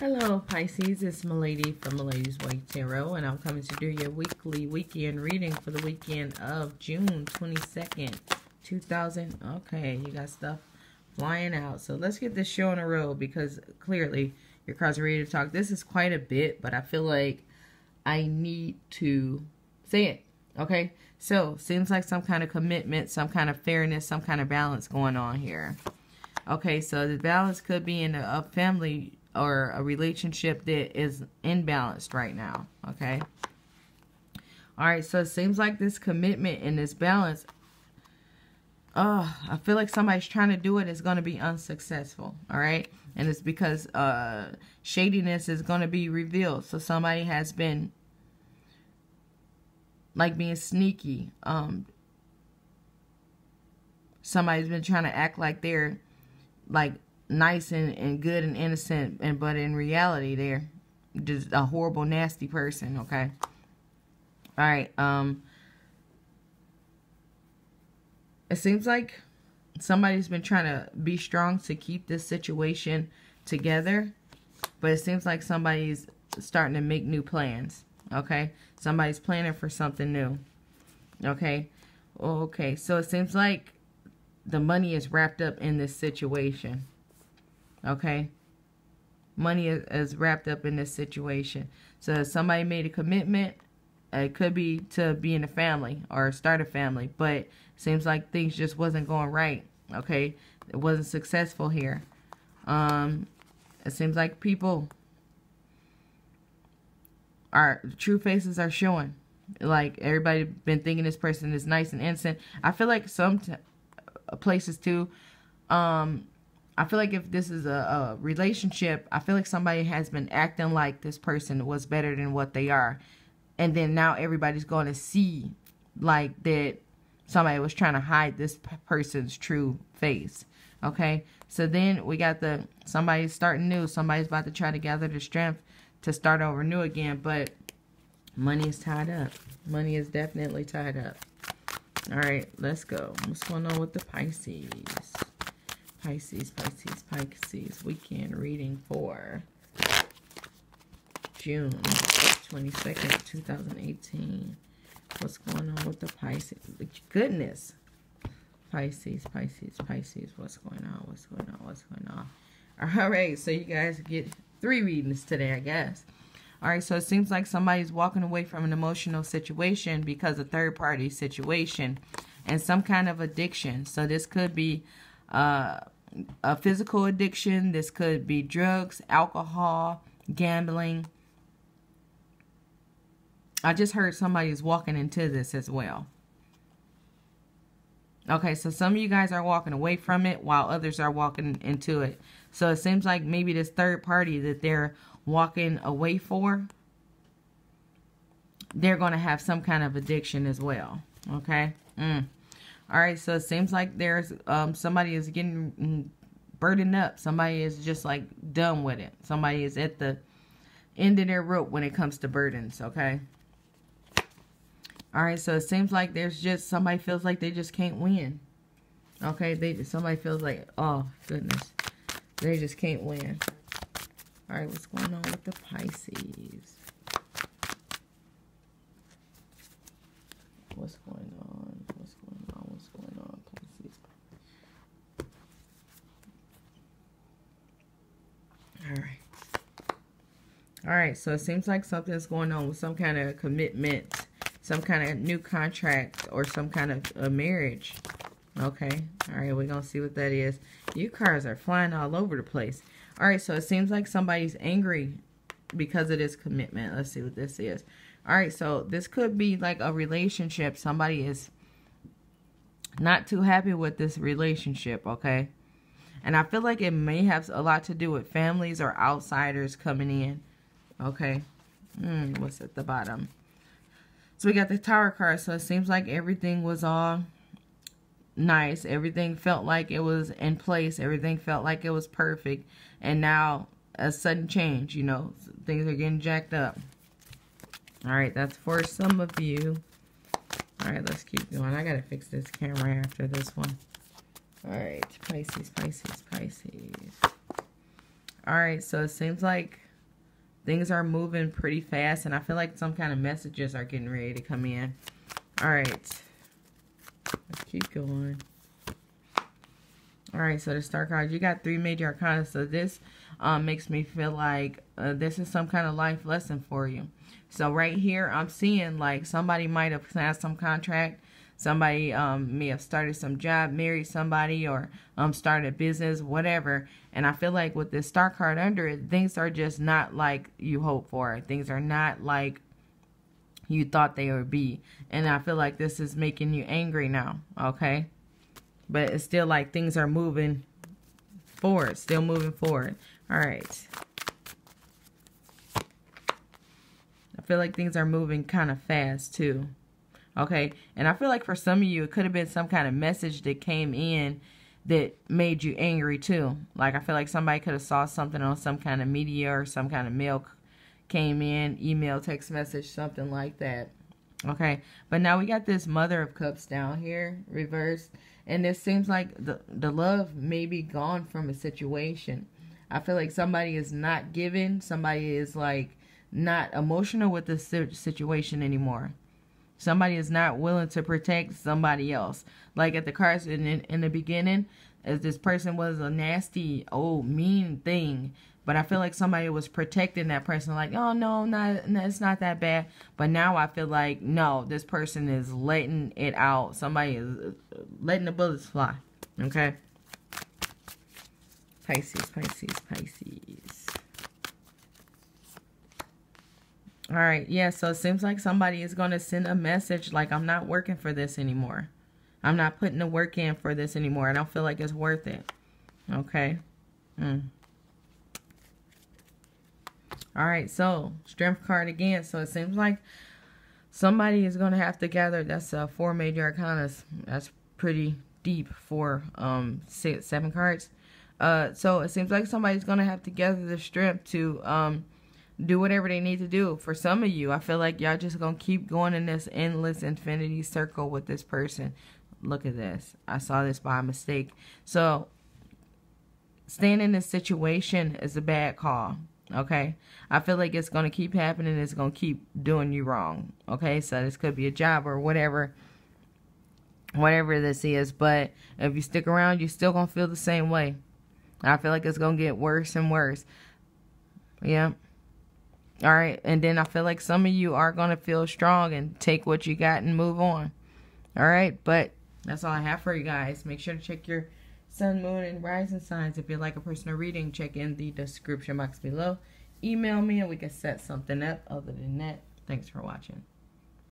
Hello, Pisces. It's Malady from Malady's Way Tarot, and I'm coming to do your weekly weekend reading for the weekend of June 22nd, 2000. Okay, you got stuff flying out. So let's get this show on a roll because clearly your cards are ready to talk. This is quite a bit, but I feel like I need to say it. Okay, so seems like some kind of commitment, some kind of fairness, some kind of balance going on here. Okay, so the balance could be in a, a family or a relationship that is imbalanced right now. Okay. All right. So it seems like this commitment and this balance. Oh, I feel like somebody's trying to do it is going to be unsuccessful. All right. And it's because uh, shadiness is going to be revealed. So somebody has been like being sneaky. Um, somebody's been trying to act like they're like nice and, and good and innocent, and but in reality, they're just a horrible, nasty person. Okay. All right. Um. It seems like somebody's been trying to be strong to keep this situation together, but it seems like somebody's starting to make new plans. Okay. Somebody's planning for something new. Okay. Okay. So it seems like the money is wrapped up in this situation. Okay. Money is, is wrapped up in this situation. So somebody made a commitment. It could be to be in a family or start a family, but seems like things just wasn't going right. Okay. It wasn't successful here. Um, it seems like people are true faces are showing. Like everybody been thinking this person is nice and innocent. I feel like some places too. Um, I feel like if this is a, a, relationship, I feel like somebody has been acting like this person was better than what they are. And then now everybody's going to see like that somebody was trying to hide this person's true face. Okay. So then we got the somebody's starting new. Somebody's about to try to gather the strength to start over new again. But money is tied up. Money is definitely tied up. All right, let's go. What's going on with the Pisces? Pisces, Pisces, Pisces. Weekend reading for June 22nd, 2018. What's going on with the Pisces? Goodness. Pisces, Pisces, Pisces. What's going on? What's going on? What's going on? All right, so you guys get three readings today, I guess. All right, so it seems like somebody's walking away from an emotional situation because of third party situation and some kind of addiction. So this could be uh, a physical addiction. This could be drugs, alcohol, gambling. I just heard somebody's walking into this as well. Okay, so some of you guys are walking away from it while others are walking into it. So it seems like maybe this third party that they're walking away for, they're going to have some kind of addiction as well. Okay. Mm. All right. So it seems like there's um, somebody is getting burdened up. Somebody is just like done with it. Somebody is at the end of their rope when it comes to burdens. Okay. All right. So it seems like there's just somebody feels like they just can't win. Okay. They somebody feels like oh goodness, they just can't win. All right, what's going on with the Pisces? What's going on? What's going on? What's going on, Pisces? All right. All right, so it seems like something's going on with some kind of commitment, some kind of new contract, or some kind of a marriage. Okay. All right, we're going to see what that is. You cards are flying all over the place. All right, so it seems like somebody's angry because of this commitment. Let's see what this is. All right, so this could be like a relationship. Somebody is not too happy with this relationship, okay? And I feel like it may have a lot to do with families or outsiders coming in, okay? Mm, what's at the bottom? So we got the tower card. So it seems like everything was all nice. Everything felt like it was in place. Everything felt like it was perfect. And now a sudden change, you know, things are getting jacked up. All right, that's for some of you. All right, let's keep going. I got to fix this camera after this one. All right, Pisces, Pisces, Pisces. All right, so it seems like Things are moving pretty fast, and I feel like some kind of messages are getting ready to come in. All right. Let's keep going. All right, so the star cards, you got three major arcana. So this um, makes me feel like uh, this is some kind of life lesson for you. So right here, I'm seeing like somebody might have signed some contract. Somebody um, may have started some job, married somebody, or um, started a business, whatever. And I feel like with this star card under it, things are just not like you hope for. Things are not like you thought they would be. And I feel like this is making you angry now, okay? But it's still like things are moving forward, still moving forward. All right. I feel like things are moving kind of fast too. Okay. And I feel like for some of you, it could have been some kind of message that came in that made you angry too. Like I feel like somebody could have saw something on some kind of media or some kind of mail came in, email, text message, something like that. Okay. But now we got this Mother of Cups down here, reversed. And it seems like the, the love may be gone from a situation. I feel like somebody is not giving. Somebody is like not emotional with the situation anymore. Somebody is not willing to protect somebody else. Like at the cards in, in, in the beginning, as this person was a nasty, old, mean thing. But I feel like somebody was protecting that person, like, oh no, not no, it's not that bad. But now I feel like no, this person is letting it out. Somebody is letting the bullets fly. Okay. Pisces, Pisces, Pisces. All right, yeah, so it seems like somebody is going to send a message like, I'm not working for this anymore. I'm not putting the work in for this anymore. I don't feel like it's worth it. Okay. Mm. All right, so strength card again. So it seems like somebody is going to have to gather. That's uh, four major arcanas. That's pretty deep for um six, seven cards. Uh, so it seems like somebody's going to have to gather the strength to um do whatever they need to do. For some of you, I feel like y'all just to keep going in this endless infinity circle with this person. Look at this. I saw this by mistake. So staying in this situation is a bad call. Okay. I feel like it's to keep happening. It's to keep doing you wrong. Okay. So this could be a job or whatever, whatever this is. But if you stick around, you're still to feel the same way. I feel like it's to get worse and worse. Yeah. All right. And then I feel like some of you are going to feel strong and take what you got and move on. All right. But that's all I have for you guys. Make sure to check your sun, moon, and rising signs. If you'd like a personal reading, check in the description box below. Email me and we can set something up. Other than that, thanks for watching.